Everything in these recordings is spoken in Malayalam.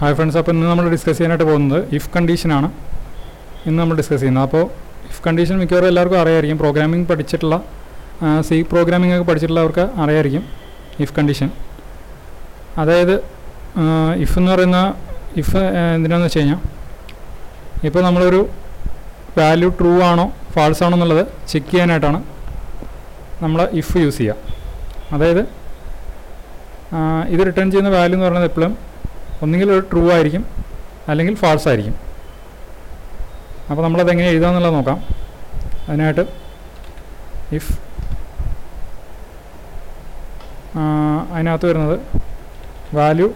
ഹായ് ഫ്രണ്ട്സ് അപ്പോൾ ഇന്ന് നമ്മൾ ഡിസ്കസ് ചെയ്യാനായിട്ട് പോകുന്നത് ഇഫ് കണ്ടീഷനാണ് ഇന്ന് നമ്മൾ ഡിസ്കസ് ചെയ്യുന്നത്. അപ്പോൾ ഇഫ് കണ്ടീഷൻ മിക്കവാറും എല്ലാവർക്കും അറിയായിരിക്കും. പ്രോഗ്രാമിംഗ് പഠിച്ചിട്ടുള്ള സി പ്രോഗ്രാമിംഗ് ഒക്കെ പഠിച്ചിട്ടുള്ളവർക്ക് അറിയായിരിക്കും ഇഫ് കണ്ടീഷൻ അതായത് ഇഫ് എന്ന് പറയുന്ന ഇഫ് എന്തിനാന്ന് വെച്ച് കഴിഞ്ഞാൽ ഇപ്പോൾ നമ്മളൊരു വാല്യൂ ട്രൂ ആണോ ഫാൾസ് ആണോ എന്നുള്ളത് ചെക്ക് ചെയ്യാനായിട്ടാണ് നമ്മൾ ഇഫ് യൂസ് ചെയ്യുക. അതായത് ഇത് റിട്ടേൺ ചെയ്യുന്ന വാല്യൂ എന്ന് പറയുന്നത് എപ്പോഴും ഒന്നുകിൽ ഒരു ട്രൂ ആയിരിക്കും അല്ലെങ്കിൽ ഫാൾസ് ആയിരിക്കും. അപ്പോൾ നമ്മളത് എങ്ങനെ എഴുതാമെന്നുള്ളത് നോക്കാം. അതിനായിട്ട് ഇഫ് അതിനകത്ത് വരുന്നത് വാല്യൂ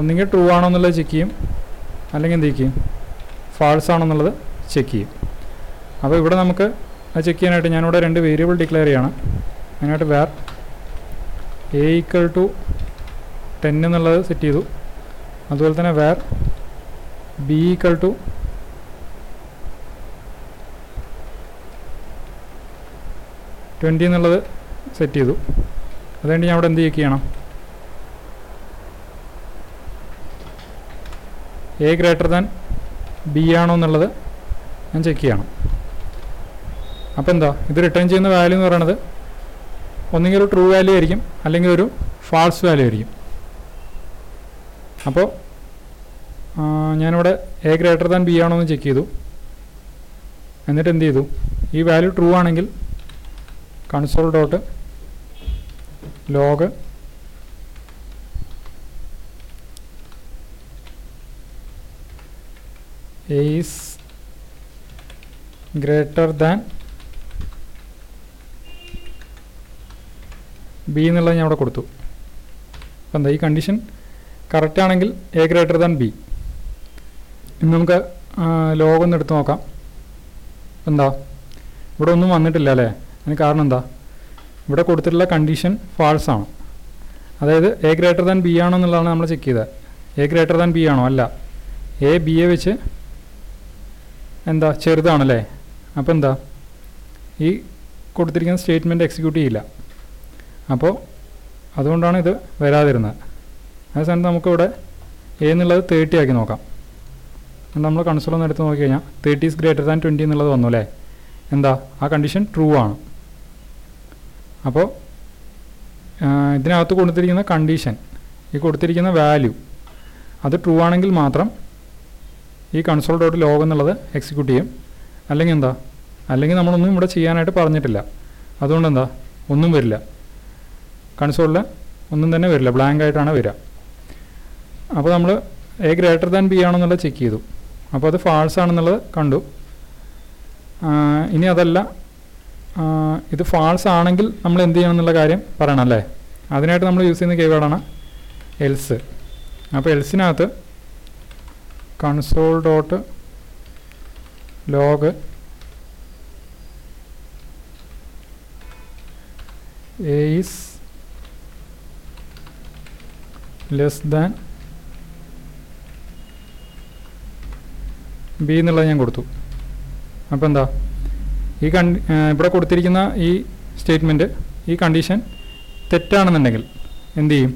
ഒന്നുകിൽ ട്രൂ ആണോ എന്നുള്ളത് ചെക്ക് ചെയ്യും അല്ലെങ്കിൽ എന്ത് ചെയ്യും? ഫാൾസ് ആണോ എന്നുള്ളത് ചെക്ക് ചെയ്യും. അപ്പോൾ ഇവിടെ നമുക്ക് അത് ചെക്ക് ചെയ്യാനായിട്ട് ഞാനിവിടെ രണ്ട് വേരിയബിൾ ഡിക്ലെയർ ചെയ്യാണ്. അതിനായിട്ട് var A equal to ten എന്നുള്ളത് സെറ്റ് ചെയ്തു. അതുപോലെ തന്നെ var B equal to twenty എന്നുള്ളത് സെറ്റ് ചെയ്തു. അതുകൊണ്ട് ഞാൻ അവിടെ എന്ത് ചെയ്യണം? എ ഗ്രേറ്റർ ദാൻ ബി ആണോ എന്നുള്ളത് ഞാൻ ചെക്ക് ചെയ്യണം. അപ്പോൾ എന്താ? ഇത് റിട്ടേൺ ചെയ്യുന്ന വാല്യൂ എന്ന് പറയുന്നത് ഒന്നുകിൽ ഒരു ട്രൂ വാല്യൂ ആയിരിക്കും അല്ലെങ്കിൽ ഒരു ഫാൾസ് വാല്യൂ ആയിരിക്കും. അപ്പോൾ ഞാനിവിടെ എ ഗ്രേറ്റർ ദാൻ ബി ആണോ എന്ന് ചെക്ക് ചെയ്തു. എന്നിട്ട് എന്ത് ചെയ്തു? ഈ വാല്യൂ ട്രൂ ആണെങ്കിൽ console dot log is greater than B എന്നുള്ളത് ഞാൻ അവിടെ കൊടുത്തു. അപ്പം എന്താ ഈ കണ്ടീഷൻ കറക്റ്റ് ആണെങ്കിൽ എ ഗ്രേറ്റർ ദാൻ ബി ഇനി നമുക്ക് ലോഗ് ഒന്ന് എടുത്ത് നോക്കാം. എന്താ? ഇവിടെ ഒന്നും വന്നിട്ടില്ല അല്ലേ? അതിന് കാരണം എന്താ? ഇവിടെ കൊടുത്തിട്ടുള്ള കണ്ടീഷൻ ഫാൾസ് ആണ്. അതായത് എ ഗ്രേറ്റർ ദാൻ ബി ആണോ എന്നുള്ളതാണ് നമ്മൾ ചെക്ക് ചെയ്തത്. എ ഗ്രേറ്റർ ദാൻ ബി ആണോ? അല്ല. എ ബിയെ വെച്ച് എന്താ? ചെറുതാണല്ലേ അപ്പോൾ എന്താ? ഈ കൊടുത്തിരിക്കുന്ന സ്റ്റേറ്റ്മെന്റ് എക്സിക്യൂട്ട് ചെയ്യില്ല. അപ്പോൾ അതുകൊണ്ടാണ് ഇത് വരാതിരുന്നത്. അതേ സമയത്ത് നമുക്കിവിടെ എ എന്നുള്ളത് തേർട്ടി ആക്കി നോക്കാം. നമ്മൾ കൺസോൾ ഒന്ന് എടുത്ത് നോക്കി കഴിഞ്ഞാൽ thirty is greater than twenty എന്നുള്ളത് വന്നു അല്ലേ? എന്താ? ആ കണ്ടീഷൻ ട്രൂ ആണ്. അപ്പോൾ ഇതിനകത്ത് കൊടുത്തിരിക്കുന്ന കണ്ടീഷൻ ഈ കൊടുത്തിരിക്കുന്ന വാല്യൂ അത് ട്രൂ ആണെങ്കിൽ മാത്രം ഈ കൺസോൾ ഡോട്ട് ലോഗ് എന്നുള്ളത് എക്സിക്യൂട്ട് ചെയ്യും. അല്ലെങ്കിൽ എന്താ? അല്ലെങ്കിൽ നമ്മളൊന്നും ഇവിടെ ചെയ്യാനായിട്ട് പറഞ്ഞിട്ടില്ല. അതുകൊണ്ട് എന്താ? ഒന്നും വരില്ല. കൺസോളിൽ ഒന്നും തന്നെ വരില്ല. ബ്ലാങ്ക് ആയിട്ടാണ് വരിക. അപ്പോൾ നമ്മൾ എ ഗ്രേറ്റർ ദാൻ ബി ആണെന്നുള്ളത് ചെക്ക് ചെയ്തു. അപ്പോൾ അത് ഫാൾസ് ആണെന്നുള്ളത് കണ്ടു. ഇനി അതല്ല. ഇത് ഫാൾസ് ആണെങ്കിൽ നമ്മൾ എന്ത് ചെയ്യണം എന്നുള്ള കാര്യം പറയണം അല്ലേ? അതിനായിട്ട് നമ്മൾ യൂസ് ചെയ്യുന്ന കീവേഡാണ് എൽസ് അപ്പോൾ എൽസിനകത്ത് console dot log A less than B എന്നുള്ളത് ഞാൻ കൊടുത്തു. അപ്പോൾ എന്താ? ഈ കണ്ടി ഇവിടെ കൊടുത്തിരിക്കുന്ന ഈ സ്റ്റേറ്റ്മെന്റ് ഈ കണ്ടീഷൻ തെറ്റാണെന്നുണ്ടെങ്കിൽ എന്ത് ചെയ്യും?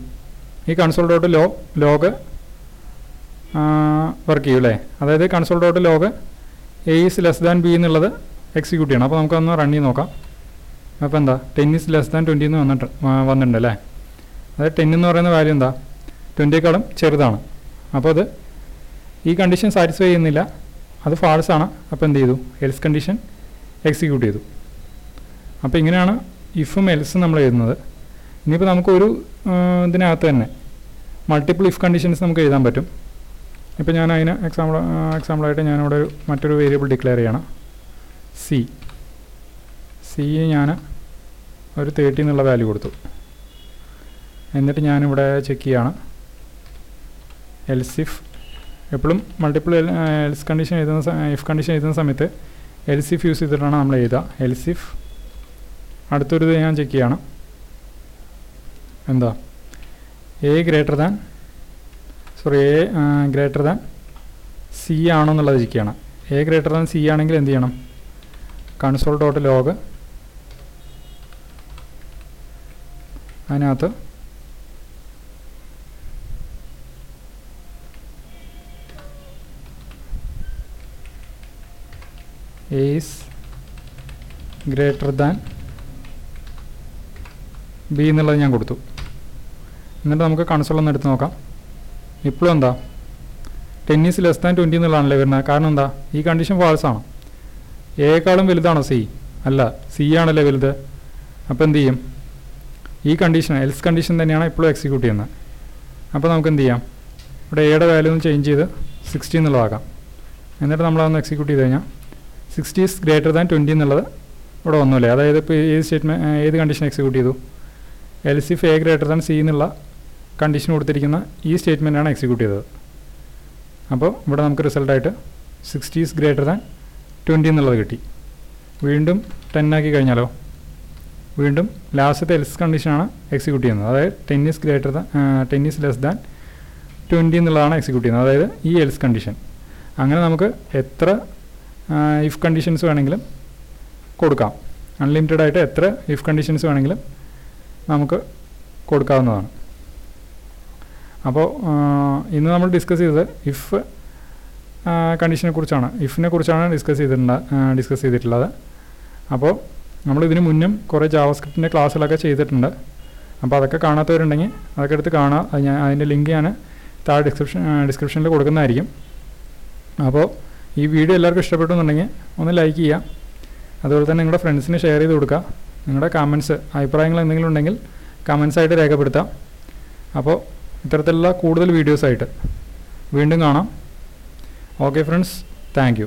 ഈ console dot law log work ചെയ്യും അല്ലേ? അതായത് console dot log A is less than B എന്നുള്ളത് എക്സിക്യൂട്ട് ചെയ്യണം. അപ്പോൾ നമുക്കൊന്ന് റൺ ചെയ്ത് നോക്കാം. അപ്പോൾ എന്താ? Ten is less than twenty എന്ന് വന്നിട്ട് വന്നിട്ടുണ്ട് അല്ലേ? അതായത് ടെൻ എന്ന് പറയുന്ന വാല്യൂ എന്താ? ട്വന്റിയേക്കാളും ചെറുതാണ്. അപ്പോൾ അത് ഈ കണ്ടീഷൻ സാറ്റിസ്ഫൈ ചെയ്യുന്നില്ല. അത് ഫാൾസ് ആണ്. അപ്പോൾ എന്ത് ചെയ്തു? എൽസ് കണ്ടീഷൻ എക്സിക്യൂട്ട് ചെയ്തു. അപ്പോൾ ഇങ്ങനെയാണ് ഇഫും എൽസും നമ്മൾ എഴുതുന്നത്. ഇനിയിപ്പോൾ നമുക്കൊരു ഇതിനകത്ത് തന്നെ മൾട്ടിപ്പിൾ ഇഫ് കണ്ടീഷൻസ് നമുക്ക് എഴുതാൻ പറ്റും. ഇപ്പോൾ ഞാൻ അതിന് എക്സാമ്പിൾ എക്സാമ്പിളായിട്ട് ഞാനിവിടെ ഒരു മറ്റൊരു വേരിയബിൾ ഡിക്ലെയർ ചെയ്യണം. സി സി ഞാൻ ഒരു തേർട്ടി എന്നുള്ള വാല്യൂ കൊടുത്തു. എന്നിട്ട് ഞാനിവിടെ ചെക്ക് ചെയ്യാണ്. എൽസിഫ് എപ്പോഴും മൾട്ടിപ്പിൾ എൽസ് കണ്ടീഷൻ എഴുതുന്ന ഇഫ് കണ്ടീഷൻ എഴുതുന്ന സമയത്ത് എൽസിഫ് യൂസ് ചെയ്തിട്ടാണ് നമ്മൾ എഴുതുക. എൽസിഫ് അടുത്തൊരു ഞാൻ ചെക്ക് ചെയ്യണം. എന്താ? A greater than sorry A greater than C ആണോ എന്നുള്ളത് ചെക്ക് ചെയ്യണം. എ ഗ്രേറ്റർ ദാൻ സി ആണെങ്കിൽ എന്ത് ചെയ്യണം? കൺസോൾ ഡോട്ട് ലോഗ് അതിനകത്ത് ഈസ് greater than b എന്നുള്ളത് ഞാൻ കൊടുത്തു. എന്നിട്ട് നമുക്ക് കൺസോൾ ഒന്ന് എടുത്ത് നോക്കാം. ഇപ്പോഴും എന്താ? Ten is less than twenty എന്നുള്ളതാണല്ലേ വരുന്നത്. കാരണം എന്താ? ഈ കണ്ടീഷൻ ഫാൾസ് ആണ്. എയേക്കാളും വലുതാണോ സി അല്ല സി ആണല്ലേ വലുത്. അപ്പോൾ എന്ത് ചെയ്യും? ഈ കണ്ടീഷൻ എൽസ് കണ്ടീഷൻ തന്നെയാണ് ഇപ്പോഴും എക്സിക്യൂട്ട് ചെയ്യുന്നത്. അപ്പോൾ നമുക്ക് എന്ത് ചെയ്യാം? ഇവിടെ എയുടെ വാല്യൂ ഒന്ന് ചേഞ്ച് ചെയ്ത് സിക്സ്റ്റി എന്നുള്ളതാക്കാം. എന്നിട്ട് നമ്മളതൊന്ന് എക്സിക്യൂട്ട് ചെയ്ത് കഴിഞ്ഞാൽ sixty is greater than twenty എന്നുള്ളത് ഇവിടെ ഒന്നുമില്ല അതായത് ഇപ്പോൾ ഏത് സ്റ്റേറ്റ്മെന്റ് ഏത് കണ്ടീഷൻ എക്സിക്യൂട്ട് ചെയ്തു? Else if greater than C എന്നുള്ള കണ്ടീഷൻ കൊടുത്തിരിക്കുന്ന ഈ സ്റ്റേറ്റ്മെന്റാണ് എക്സിക്യൂട്ട് ചെയ്തത്. അപ്പോൾ ഇവിടെ നമുക്ക് റിസൾട്ടായിട്ട് sixty is greater than twenty എന്നുള്ളത് കിട്ടി. വീണ്ടും ടെൻ ആക്കി കഴിഞ്ഞാലോ? വീണ്ടും ലാസ്റ്റത്തെ എൽസ് കണ്ടീഷനാണ് എക്സിക്യൂട്ട് ചെയ്യുന്നത്. അതായത് ten is greater than ten is less than twenty എന്നുള്ളതാണ് എക്സിക്യൂട്ട് ചെയ്യുന്നത്. അതായത് ഈ എൽസ് കണ്ടീഷൻ അങ്ങനെ നമുക്ക് എത്ര ഇഫ് കണ്ടീഷൻസ് വേണമെങ്കിലും കൊടുക്കാം. അൺലിമിറ്റഡ് ആയിട്ട് എത്ര ഇഫ് കണ്ടീഷൻസ് വേണമെങ്കിലും നമുക്ക് കൊടുക്കാവുന്നതാണ്. അപ്പോൾ ഇന്ന് നമ്മൾ ഡിസ്കസ് ചെയ്തത് ഇഫ് കണ്ടീഷനെ കുറിച്ചാണ്. ഇഫിനെ കുറിച്ചാണ് ഡിസ്കസ് ചെയ്തിട്ടുണ്ട് ഡിസ്കസ് ചെയ്തിട്ടുള്ളത്. അപ്പോൾ നമ്മൾ ഇതിനു മുന്നും കുറേ ജാവസ്ക്രിപ്റ്റിന്റെ ക്ലാസ്സുകളൊക്കെ ചെയ്തിട്ടുണ്ട്. അപ്പോൾ അതൊക്കെ കാണാത്തവരുണ്ടെങ്കിൽ അതൊക്കെ എടുത്ത് കാണാം. ഞാൻ അതിന്റെ ലിങ്ക് ഞാൻ താഴെ ഡിസ്ക്രിപ്ഷൻ ഡിസ്ക്രിപ്ഷനിൽ കൊടുക്കുന്നതായിരിക്കും. അപ്പോൾ ഈ വീഡിയോ എല്ലാവർക്കും ഇഷ്ടപ്പെട്ടുന്നുണ്ടെങ്കിൽ ഒന്ന് ലൈക്ക് ചെയ്യുക. അതുപോലെ തന്നെ നിങ്ങളുടെ ഫ്രണ്ട്സിന് ഷെയർ ചെയ്ത് കൊടുക്കുക. നിങ്ങളുടെ കമൻസ് അഭിപ്രായങ്ങൾ എന്തെങ്കിലും ഉണ്ടെങ്കിൽ കമൻസായിട്ട് രേഖപ്പെടുത്താം. അപ്പോൾ ഇത്തരത്തിലുള്ള കൂടുതൽ വീഡിയോസായിട്ട് വീണ്ടും കാണാം. Okay friends thank